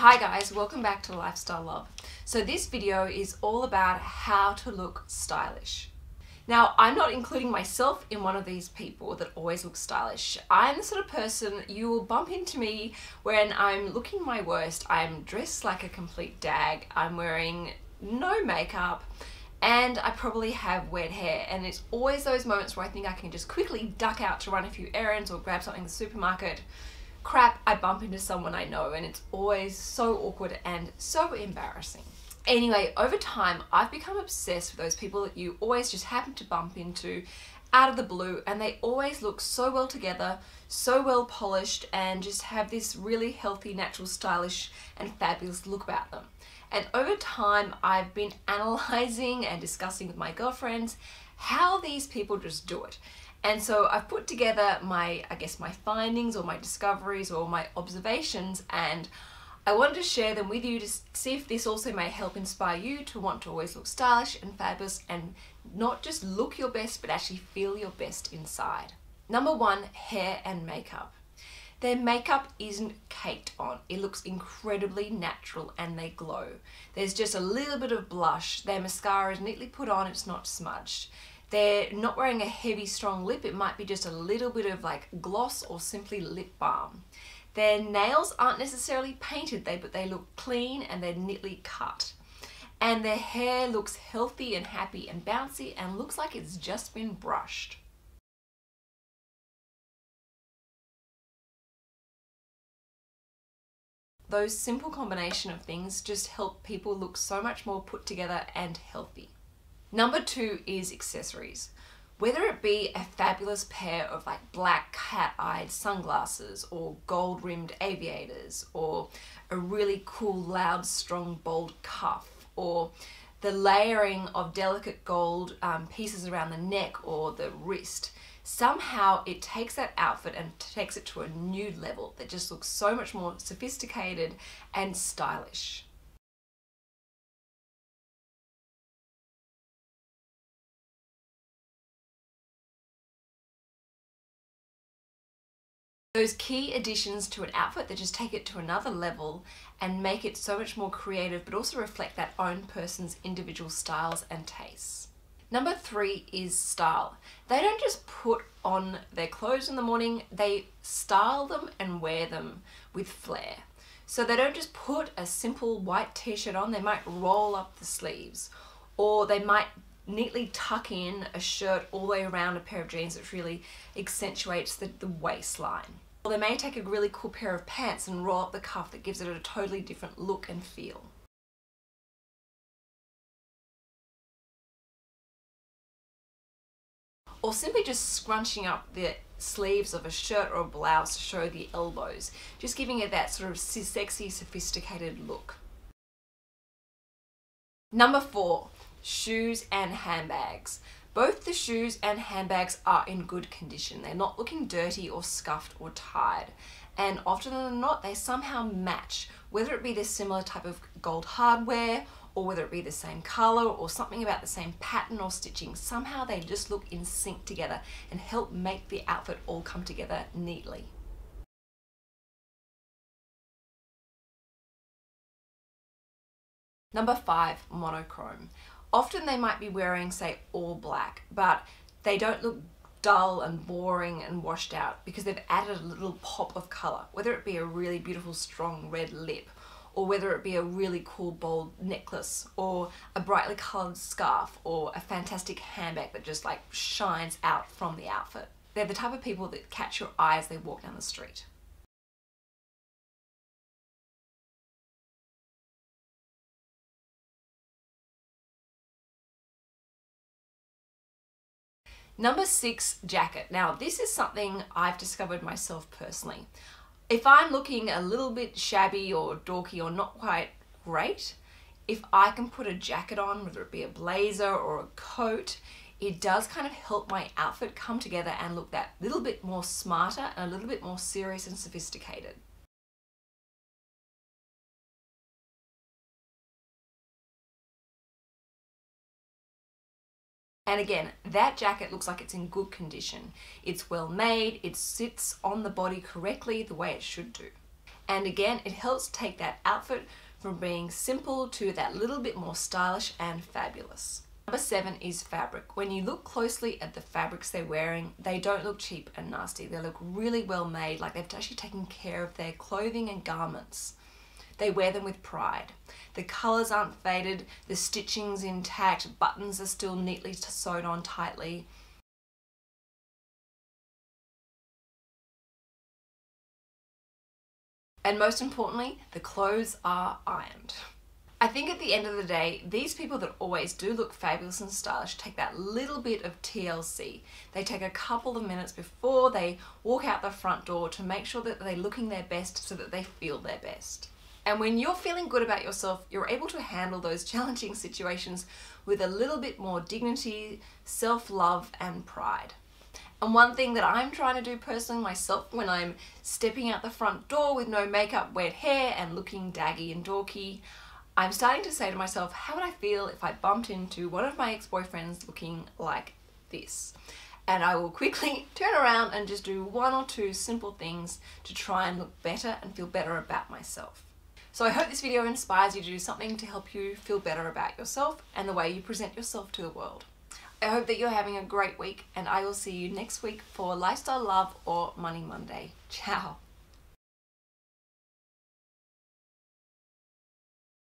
Hi guys, welcome back to Lifestyle Love. So this video is all about how to look stylish. Now, I'm not including myself in one of these people that always look stylish. I'm the sort of person you will bump into me when I'm looking my worst. I'm dressed like a complete dag. I'm wearing no makeup and I probably have wet hair and it's always those moments where I think I can just quickly duck out to run a few errands or grab something in the supermarket crap, I bump into someone I know and it's always so awkward and so embarrassing. Anyway, over time, I've become obsessed with those people that you always just happen to bump into out of the blue and they always look so well together, so well polished and just have this really healthy, natural, stylish and fabulous look about them. And over time, I've been analyzing and discussing with my girlfriends how these people just do it. And so I've put together my, I guess, my findings or my discoveries or my observations and I wanted to share them with you to see if this also may help inspire you to want to always look stylish and fabulous and not just look your best but actually feel your best inside. Number one, hair and makeup. Their makeup isn't caked on. It looks incredibly natural and they glow. There's just a little bit of blush. Their mascara is neatly put on, it's not smudged. They're not wearing a heavy strong lip, it might be just a little bit of like gloss or simply lip balm. Their nails aren't necessarily painted, they, but they look clean and they're neatly cut. And their hair looks healthy and happy and bouncy and looks like it's just been brushed. Those simple combination of things just help people look so much more put together and healthy. Number two is accessories. Whether it be a fabulous pair of like black cat-eyed sunglasses or gold rimmed aviators or a really cool loud strong bold cuff or the layering of delicate gold um, pieces around the neck or the wrist somehow it takes that outfit and takes it to a new level that just looks so much more sophisticated and stylish. Those key additions to an outfit that just take it to another level and make it so much more creative but also reflect that own person's individual styles and tastes. Number three is style. They don't just put on their clothes in the morning, they style them and wear them with flair. So they don't just put a simple white t-shirt on, they might roll up the sleeves or they might neatly tuck in a shirt all the way around a pair of jeans which really accentuates the, the waistline. Or they may take a really cool pair of pants and roll up the cuff that gives it a totally different look and feel. Or simply just scrunching up the sleeves of a shirt or a blouse to show the elbows, just giving it that sort of sexy, sophisticated look. Number four, shoes and handbags. Both the shoes and handbags are in good condition. They're not looking dirty or scuffed or tired. And often than not, they somehow match, whether it be this similar type of gold hardware or whether it be the same color or something about the same pattern or stitching. Somehow they just look in sync together and help make the outfit all come together neatly. Number five, monochrome. Often they might be wearing, say, all black, but they don't look dull and boring and washed out because they've added a little pop of color, whether it be a really beautiful strong red lip or whether it be a really cool bold necklace or a brightly colored scarf or a fantastic handbag that just like shines out from the outfit. They're the type of people that catch your eye as they walk down the street. Number six, jacket. Now, this is something I've discovered myself personally. If I'm looking a little bit shabby or dorky or not quite great, if I can put a jacket on, whether it be a blazer or a coat, it does kind of help my outfit come together and look that little bit more smarter and a little bit more serious and sophisticated. And again, that jacket looks like it's in good condition. It's well made, it sits on the body correctly the way it should do. And again, it helps take that outfit from being simple to that little bit more stylish and fabulous. Number seven is fabric. When you look closely at the fabrics they're wearing, they don't look cheap and nasty. They look really well made, like they've actually taken care of their clothing and garments. They wear them with pride. The colours aren't faded, the stitching's intact, buttons are still neatly sewed on tightly. And most importantly, the clothes are ironed. I think at the end of the day, these people that always do look fabulous and stylish take that little bit of TLC. They take a couple of minutes before they walk out the front door to make sure that they're looking their best so that they feel their best. And when you're feeling good about yourself, you're able to handle those challenging situations with a little bit more dignity, self-love and pride. And one thing that I'm trying to do personally myself when I'm stepping out the front door with no makeup, wet hair and looking daggy and dorky, I'm starting to say to myself, how would I feel if I bumped into one of my ex-boyfriends looking like this? And I will quickly turn around and just do one or two simple things to try and look better and feel better about myself. So I hope this video inspires you to do something to help you feel better about yourself and the way you present yourself to the world. I hope that you're having a great week and I will see you next week for Lifestyle Love or Money Monday. Ciao.